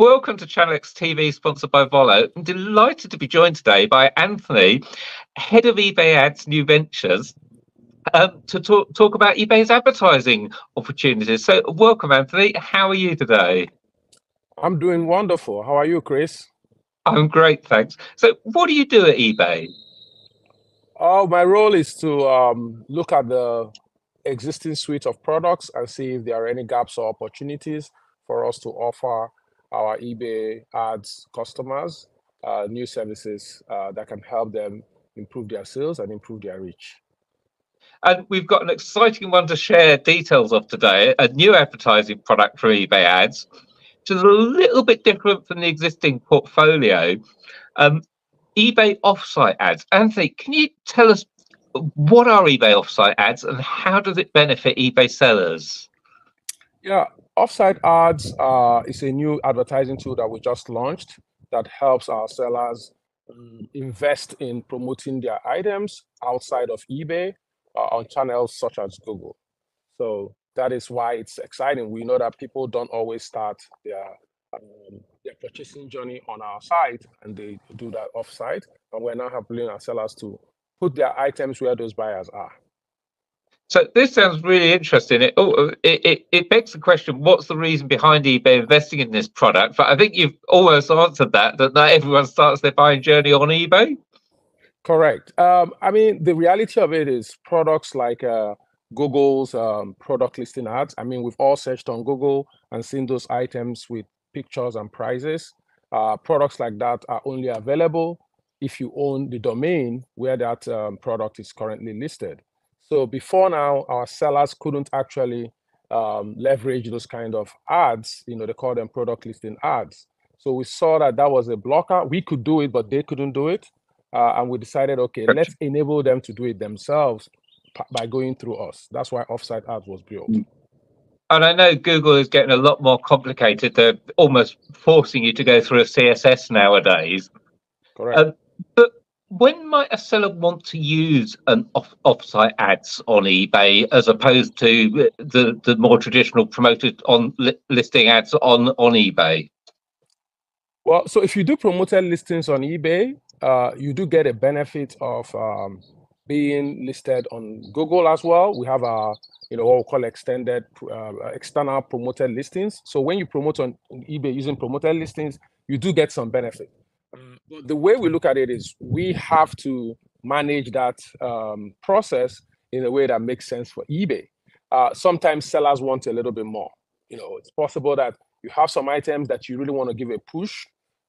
welcome to Channel X TV, sponsored by Volo. I'm delighted to be joined today by Anthony, head of eBay Ads New Ventures, um, to talk, talk about eBay's advertising opportunities. So, welcome, Anthony. How are you today? I'm doing wonderful. How are you, Chris? I'm great, thanks. So, what do you do at eBay? Oh, my role is to um, look at the existing suite of products and see if there are any gaps or opportunities for us to offer our eBay ads customers uh, new services uh, that can help them improve their sales and improve their reach. And we've got an exciting one to share details of today a new advertising product for eBay ads, which is a little bit different from the existing portfolio. Um, eBay offsite ads. Anthony, can you tell us what are eBay offsite ads and how does it benefit eBay sellers? Yeah, offsite ads uh, is a new advertising tool that we just launched that helps our sellers um, invest in promoting their items outside of eBay uh, on channels such as Google. So that is why it's exciting. We know that people don't always start their um, their purchasing journey on our site and they do that offsite. And we're now helping our sellers to put their items where those buyers are. So this sounds really interesting. It, oh, it, it, it begs the question: What's the reason behind eBay investing in this product? But I think you've almost answered that. That not everyone starts their buying journey on eBay. Correct. Um, I mean, the reality of it is products like uh, Google's um, product listing ads. I mean, we've all searched on Google and seen those items with pictures and prices. Uh, products like that are only available if you own the domain where that um, product is currently listed. So before now, our sellers couldn't actually um, leverage those kind of ads. You know, they call them product listing ads. So we saw that that was a blocker. We could do it, but they couldn't do it. Uh, and we decided, okay, let's enable them to do it themselves by going through us. That's why offsite ads was built. Mm. And I know Google is getting a lot more complicated. They're almost forcing you to go through a CSS nowadays. Correct. Uh, but when might a seller want to use an off offsite ads on eBay as opposed to the the more traditional promoted on li listing ads on on eBay? Well, so if you do promoted listings on eBay, uh, you do get a benefit of um, being listed on Google as well. We have a you know what we call extended uh, external promoted listings. So when you promote on eBay using promoted listings, you do get some benefit. Mm, but the way we look at it is we have to manage that um, process in a way that makes sense for eBay. Uh, sometimes sellers want a little bit more. You know, it's possible that you have some items that you really want to give a push.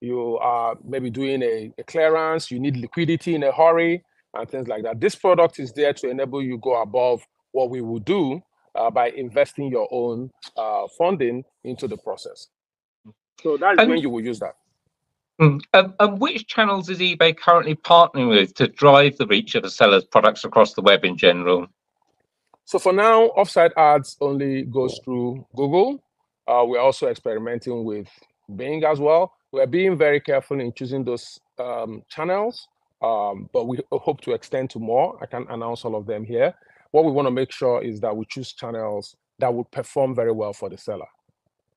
You are maybe doing a, a clearance, you need liquidity in a hurry, and things like that. This product is there to enable you go above what we will do uh, by investing your own uh, funding into the process. So that's when you will use that. Mm. Um, and which channels is eBay currently partnering with to drive the reach of a seller's products across the web in general? So for now, offsite ads only goes through Google. Uh, we're also experimenting with Bing as well. We're being very careful in choosing those um, channels, um, but we hope to extend to more. I can announce all of them here. What we want to make sure is that we choose channels that would perform very well for the seller.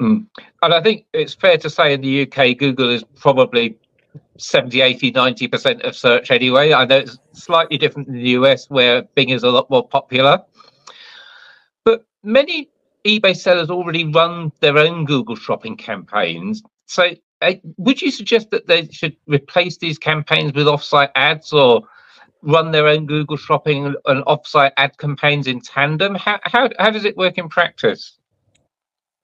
Mm. And I think it's fair to say in the UK, Google is probably 70, 80, 90% of search anyway. I know it's slightly different in the US where Bing is a lot more popular. But many eBay sellers already run their own Google shopping campaigns. So uh, would you suggest that they should replace these campaigns with offsite ads or run their own Google shopping and offsite ad campaigns in tandem? How, how, how does it work in practice?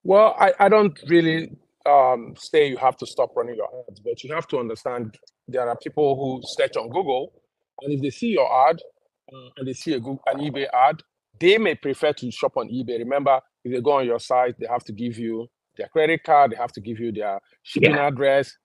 Well, I, I don't really um, say you have to stop running your ads, but you have to understand there are people who search on Google, and if they see your ad uh, and they see a Google, an eBay ad, they may prefer to shop on eBay. Remember, if they go on your site, they have to give you their credit card, they have to give you their shipping yeah. address.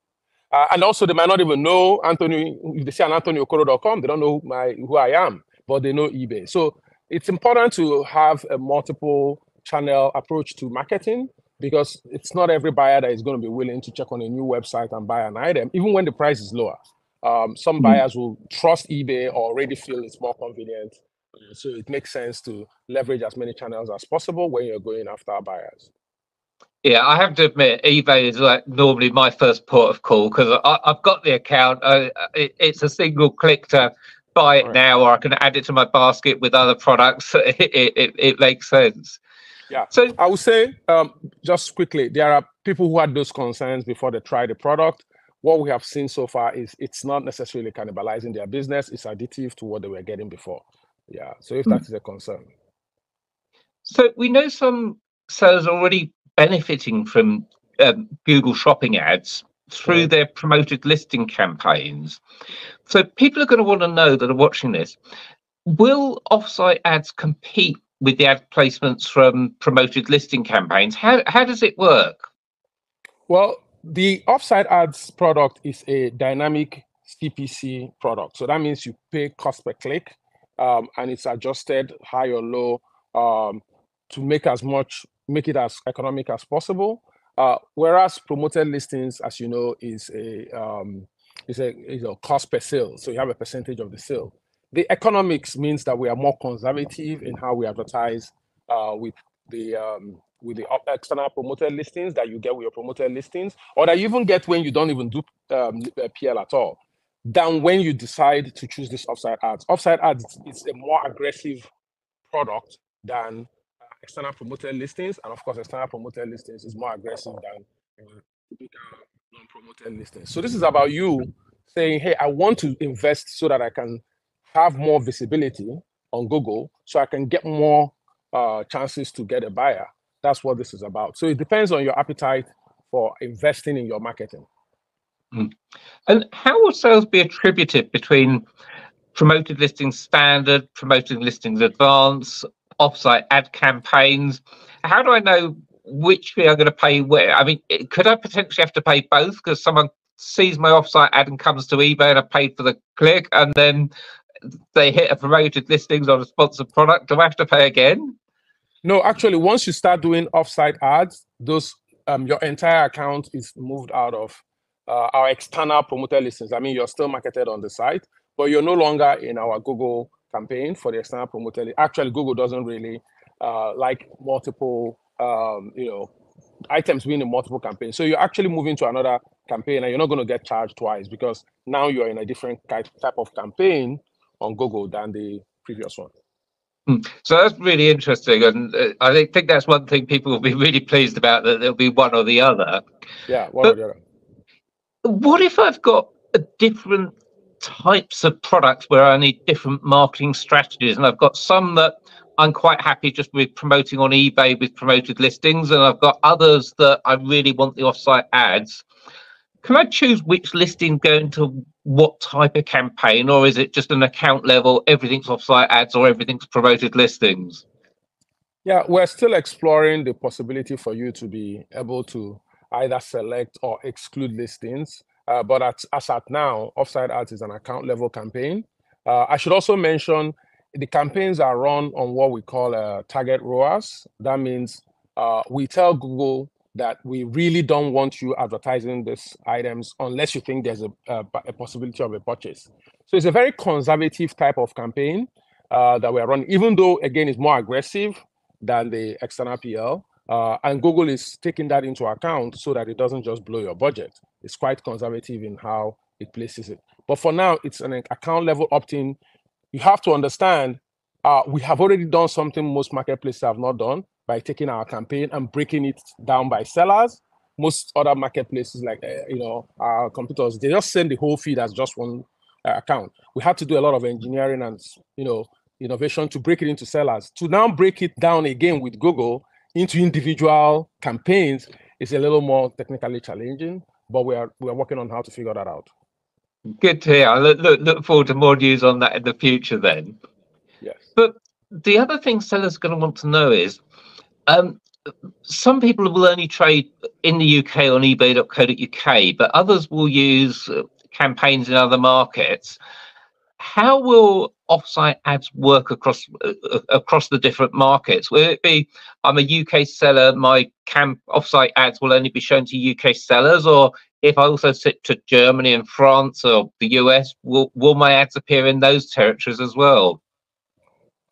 Uh, and also, they might not even know Anthony. If they see an AnthonyOkoro.com, they don't know who, my, who I am, but they know eBay. So it's important to have a multiple channel approach to marketing because it's not every buyer that is going to be willing to check on a new website and buy an item, even when the price is lower. Um, some mm-hmm. buyers will trust eBay or already feel it's more convenient. So it makes sense to leverage as many channels as possible when you're going after buyers. Yeah, I have to admit, eBay is like normally my first port of call because I've got the account. Uh, it, it's a single click to buy it right. now, or I can add it to my basket with other products. It, it, it makes sense. Yeah. So I would say, um, just quickly, there are people who had those concerns before they try the product. What we have seen so far is it's not necessarily cannibalizing their business; it's additive to what they were getting before. Yeah. So if mm. that is a concern. So we know some sellers already benefiting from um, Google shopping ads through yeah. their promoted listing campaigns. So people are going to want to know that are watching this will offsite ads compete with the ad placements from promoted listing campaigns? How, how does it work? Well, the offsite ads product is a dynamic CPC product. So that means you pay cost per click um, and it's adjusted high or low um, to make as much make it as economic as possible. Uh, whereas promoted listings, as you know, is a um, is a is a cost per sale, so you have a percentage of the sale. The economics means that we are more conservative in how we advertise uh, with the um, with the external promoted listings that you get with your promoted listings, or that you even get when you don't even do um, PL at all, than when you decide to choose this offsite ads. Offsite ads is a more aggressive product than external promoted listings, and of course, external promoted listings is more aggressive than uh, typical non-promoted listings. So this is about you saying, "Hey, I want to invest so that I can have more visibility on Google, so I can get more uh, chances to get a buyer." That's what this is about. So it depends on your appetite for investing in your marketing. Mm. And how will sales be attributed between promoted listings standard, promoted listings advanced, offsite ad campaigns. How do I know which fee I'm going to pay where? I mean, could I potentially have to pay both because someone sees my offsite ad and comes to eBay and I paid for the click and then they hit a promoted listings on a sponsored product? Do I have to pay again? No, actually, once you start doing offsite ads, those um, your entire account is moved out of uh, our external promoted listings. I mean, you're still marketed on the site, but you're no longer in our Google campaign for the external promoter. Actually, Google doesn't really uh, like multiple, um, you know, items being in multiple campaigns. So you're actually moving to another campaign, and you're not going to get charged twice because now you're in a different type of campaign on Google than the previous one. Hmm. So that's really interesting, and uh, I think that's one thing people will be really pleased about that there'll be one or the other. Yeah, one but or the other. What if I've got different types of products where I need different marketing strategies. And I've got some that I'm quite happy just with promoting on eBay with promoted listings. And I've got others that I really want the offsite ads. Can I choose which listing going to what type of campaign, or is it just an account level, everything's offsite ads or everything's promoted listings? Yeah, we're still exploring the possibility for you to be able to either select or exclude listings. Uh, but at, as at now, Offsite Ads is an account level campaign. Uh, I should also mention the campaigns are run on what we call a target ROAS. That means uh, we tell Google that we really don't want you advertising these items unless you think there's a, a, a, possibility of a purchase. So it's a very conservative type of campaign uh, that we're running, even though, again, it's more aggressive than the external PL. Uh, and Google is taking that into account so that it doesn't just blow your budget. It's quite conservative in how it places it. But for now, it's an account level opt-in. You have to understand uh, we have already done something most marketplaces have not done by taking our campaign and breaking it down by sellers. Most other marketplaces, like uh, you know, our competitors, they just send the whole feed as just one uh, account. We had to do a lot of engineering and you know innovation to break it into sellers. To now break it down again with Google into individual campaigns is a little more technically challenging, but we are we are working on how to figure that out. Good to hear. I look, look, look forward to more news on that in the future then. Yes. But the other thing sellers are going to want to know is um, some people will only trade in the UK on ebay.co.uk, but others will use uh, campaigns in other markets how will offsite ads work across uh, uh, across the different markets? Will it be I'm a UK seller, my camp offsite ads will only be shown to UK sellers, or if I also sit to Germany and France or the US, will will my ads appear in those territories as well?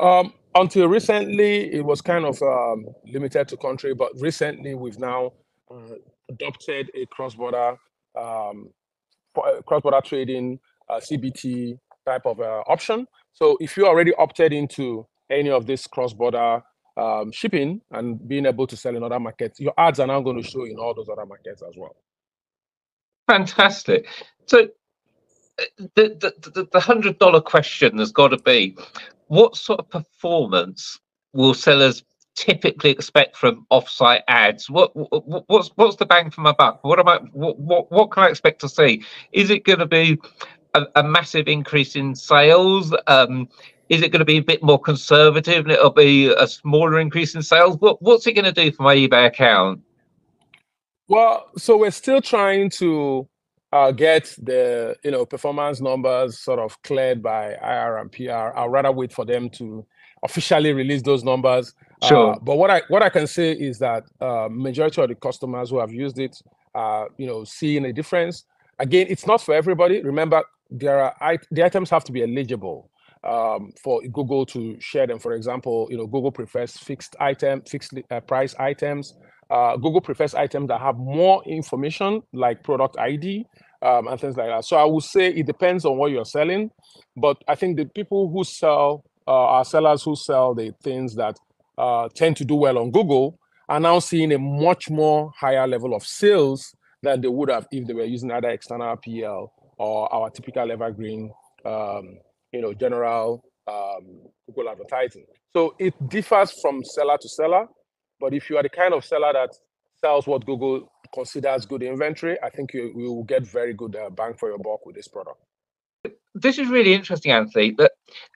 Um, until recently, it was kind of um, limited to country, but recently we've now uh, adopted a cross-border um, uh, cross-border trading uh, CBT type of uh, option. So if you already opted into any of this cross-border um, shipping and being able to sell in other markets, your ads are now going to show in all those other markets as well. Fantastic. So the the the hundred dollar question has got to be, what sort of performance will sellers typically expect from offsite ads? What, what what's what's the bang for my buck? What am I what what, what can I expect to see? Is it going to be a, a, massive increase in sales? Um, is it going to be a bit more conservative and it'll be a smaller increase in sales? What what's it going to do for my eBay account? Well, so we're still trying to uh, get the you know performance numbers sort of cleared by IR and PR. I'll rather wait for them to officially release those numbers. Sure. Uh, but what I what I can say is that uh, majority of the customers who have used it, are you know, seeing a difference. Again, it's not for everybody. Remember, there are the items have to be eligible um, for Google to share them. For example, you know, Google prefers fixed item, fixed uh, price items. Uh, Google prefers items that have more information, like product ID um, and things like that. So I would say it depends on what you're selling, but I think the people who sell uh, are sellers who sell the things that uh, tend to do well on Google are now seeing a much more higher level of sales than they would have if they were using either external PL or our typical evergreen, um, you know, general um, Google advertising. So it differs from seller to seller. But if you are the kind of seller that sells what Google considers good inventory, I think you, you will get very good uh, bang for your buck with this product this is really interesting, Anthony. But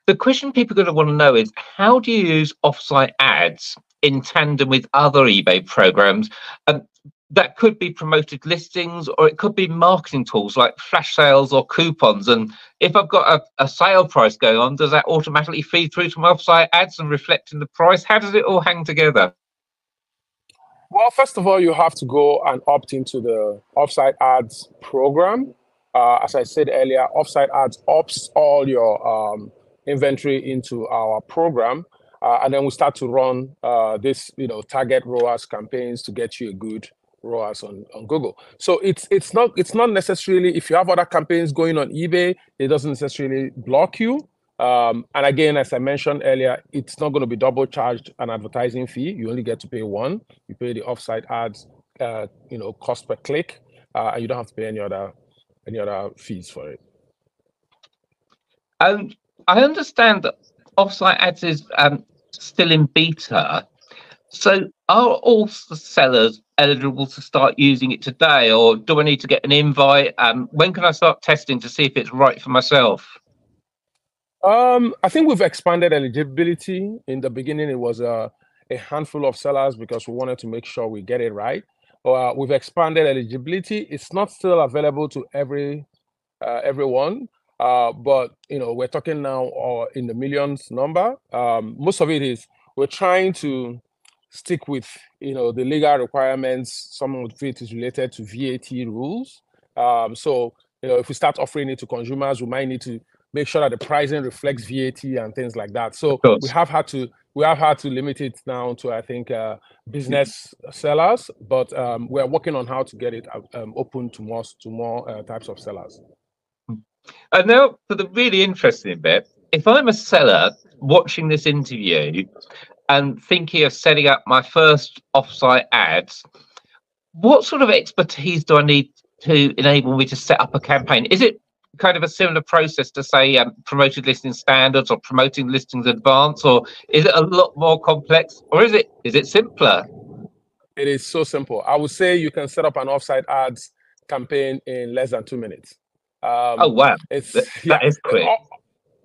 the question people are going to want to know is how do you use offsite ads in tandem with other eBay programs? And that could be promoted listings or it could be marketing tools like flash sales or coupons. And if I've got a, a sale price going on, does that automatically feed through to my offsite ads and reflect in the price? How does it all hang together? Well, first of all, you have to go and opt into the offsite ads program uh, as I said earlier, offsite ads ops all your um, inventory into our program. Uh, and then we start to run uh, this, you know, target ROAS campaigns to get you a good ROAS on, on Google. So it's it's not it's not necessarily if you have other campaigns going on eBay, it doesn't necessarily block you. Um, and again, as I mentioned earlier, it's not going to be double charged an advertising fee. You only get to pay one. You pay the offsite ads, uh, you know, cost per click, uh, and you don't have to pay any other any other fees for it? Um, I understand that offsite ads is um, still in beta. So are all sellers eligible to start using it today, or do I need to get an invite? Um, when can I start testing to see if it's right for myself? Um, I think we've expanded eligibility. In the beginning, it was a, a handful of sellers because we wanted to make sure we get it right uh, we've expanded eligibility. It's not still available to every uh, everyone, uh, but you know we're talking now uh, in the millions number. Um, most of it is we're trying to stick with you know the legal requirements. Some of it is related to VAT rules. Um, so you know if we start offering it to consumers, we might need to make sure that the pricing reflects VAT and things like that. So we have had to we have had to limit it now to I think uh, business sellers, but um, we're working on how to get it uh, um, open to more to more uh, types of sellers. And now for the really interesting bit, if I'm a seller watching this interview and thinking of setting up my first offsite ads, what sort of expertise do I need to enable me to set up a campaign? Is it kind of a similar process to say um, promoted listing standards or promoting listings advance or is it a lot more complex or is it is it simpler? It is so simple. I would say you can set up an offsite ads campaign in less than two minutes. Um, oh wow. it's that, that yeah, is quick. all,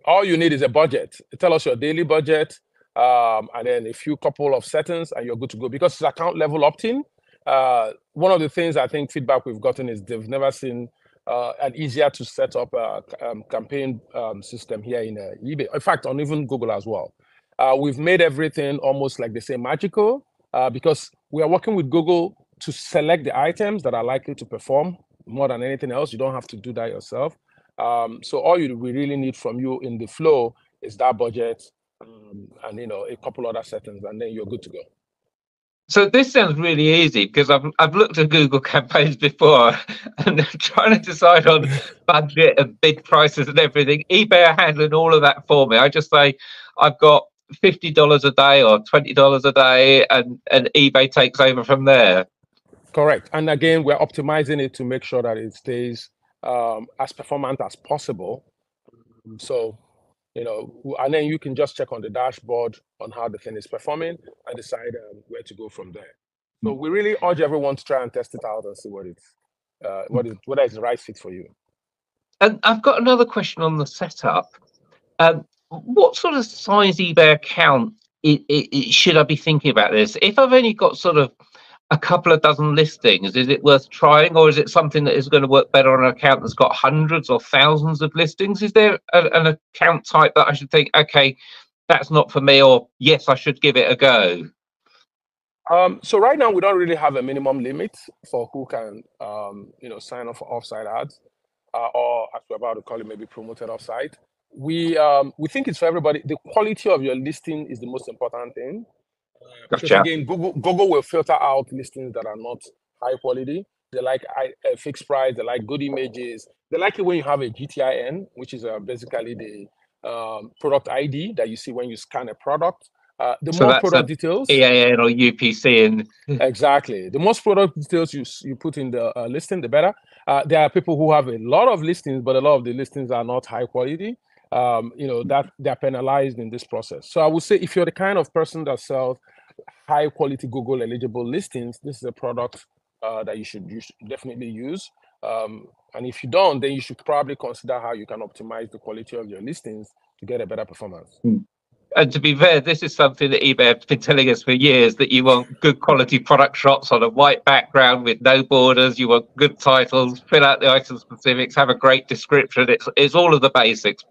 all, you need is a budget. Tell us your daily budget um, and then a few couple of settings and you're good to go. Because it's account level opt-in uh, one of the things i think feedback we've gotten is they've never seen uh, and easier to set up a um, campaign um, system here in uh, eBay. In fact, on even Google as well. Uh, we've made everything almost like the same magical uh, because we are working with Google to select the items that are likely to perform more than anything else. You don't have to do that yourself. Um, so all you we really need from you in the flow is that budget um, and you know a couple other settings, and then you're good to go. So this sounds really easy because I've I've looked at Google campaigns before and trying to decide on budget and bid prices and everything. eBay are handling all of that for me. I just say I've got fifty dollars a day or twenty dollars a day, and and eBay takes over from there. Correct. And again, we're optimizing it to make sure that it stays um, as performant as possible. So you know, and then you can just check on the dashboard on how the thing is performing and decide um, where to go from there. So hmm. we really urge everyone to try and test it out and see what it's, uh, what is whether it's the right fit for you. And I've got another question on the setup. Um, what sort of size eBay account it, it, it, should I be thinking about this? If I've only got sort of a couple of dozen listings, is it worth trying, or is it something that is going to work better on an account that's got hundreds or thousands of listings? Is there a, an account type that I should think, okay, that's not for me, or yes, I should give it a go? Um, so right now we don't really have a minimum limit for who can, um, you know, sign up for offsite ads, uh, or as we're about to call it, maybe promoted offsite. We um, we think it's for everybody. The quality of your listing is the most important thing. Because gotcha. again, Google Google will filter out listings that are not high quality. They like a fixed price. They like good images. They like it when you have a GTIN, which is uh, basically the um, product ID that you see when you scan a product. Uh, the so more product details, EAN or UPC, and exactly the most product details you you put in the uh, listing, the better. Uh, there are people who have a lot of listings, but a lot of the listings are not high quality. Um, you know that they're penalized in this process. So I would say if you're the kind of person that sells high quality Google eligible listings, this is a product uh, that you should, you should definitely use. Um, and if you don't, then you should probably consider how you can optimize the quality of your listings to get a better performance. Mm. And to be fair, this is something that eBay have been telling us for years that you want good quality product shots on a white background with no borders. You want good titles, fill out the item specifics, have a great description. It's it's all of the basics.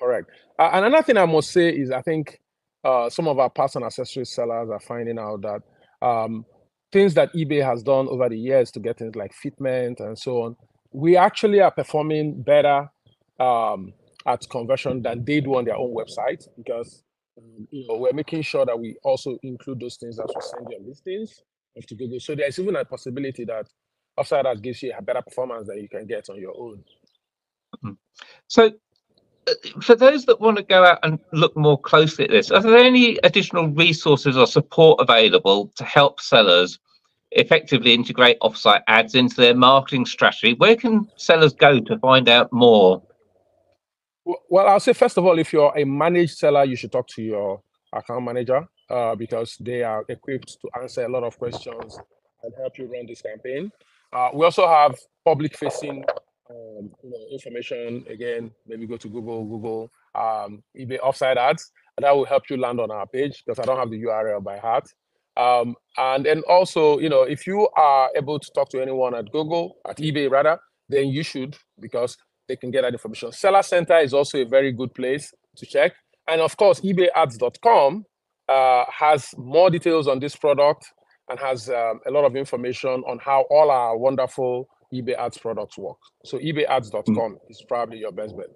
Correct. Uh, and another thing I must say is I think uh, some of our parts and accessories sellers are finding out that um, things that eBay has done over the years to get things like fitment and so on, we actually are performing better um, at conversion than they do on their own website because um, you know we're making sure that we also include those things as we send your listings to Google. So there's even a possibility that offsite that gives you a better performance than you can get on your own. Mm-hmm. So for those that want to go out and look more closely at this, are there any additional resources or support available to help sellers effectively integrate offsite ads into their marketing strategy? Where can sellers go to find out more? Well, I'll say first of all, if you're a managed seller, you should talk to your account manager uh, because they are equipped to answer a lot of questions and help you run this campaign. Uh, we also have public facing um, you know, information again, maybe go to Google, Google um, eBay offsite ads, and that will help you land on our page because I don't have the URL by heart. Um, and then also, you know, if you are able to talk to anyone at Google, at eBay rather, then you should because they can get that information. Seller Center is also a very good place to check. And of course, ebayads.com uh, has more details on this product and has um, a lot of information on how all our wonderful eBay ads products work. So ebayads.com mm. is probably your best bet.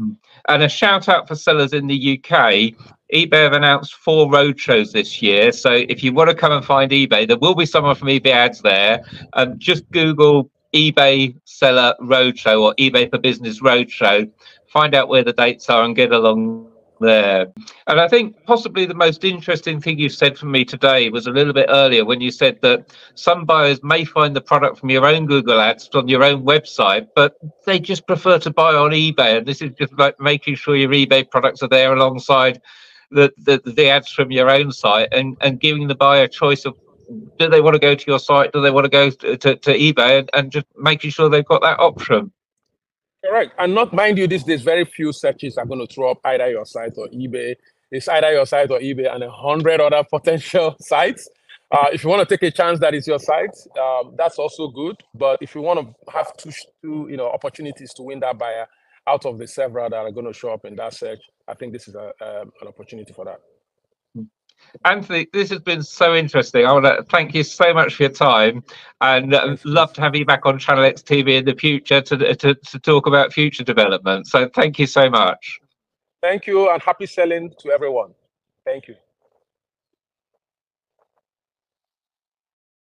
Mm. And a shout out for sellers in the UK. eBay have announced four roadshows this year. So if you want to come and find eBay, there will be someone from eBay ads there. And um, just Google eBay seller roadshow or eBay for business roadshow. Find out where the dates are and get along there. And I think possibly the most interesting thing you said for me today was a little bit earlier when you said that some buyers may find the product from your own Google ads on your own website, but they just prefer to buy on eBay. And this is just like making sure your eBay products are there alongside the, the, the ads from your own site and, and giving the buyer a choice of do they want to go to your site? Do they want to go to, to, to eBay and, and just making sure they've got that option? Correct. And not mind you, this there's very few searches are going to throw up either your site or eBay. It's either your site or eBay and a hundred other potential sites. Uh, if you want to take a chance that is your site, um, that's also good. But if you want to have two, two, you know, opportunities to win that buyer out of the several that are going to show up in that search, I think this is a, um, an opportunity for that. Anthony, this has been so interesting. I want to thank you so much for your time and uh, love to have you back on Channel X TV in the future to, to, to talk about future development. So thank you so much. Thank you and happy selling to everyone. Thank you.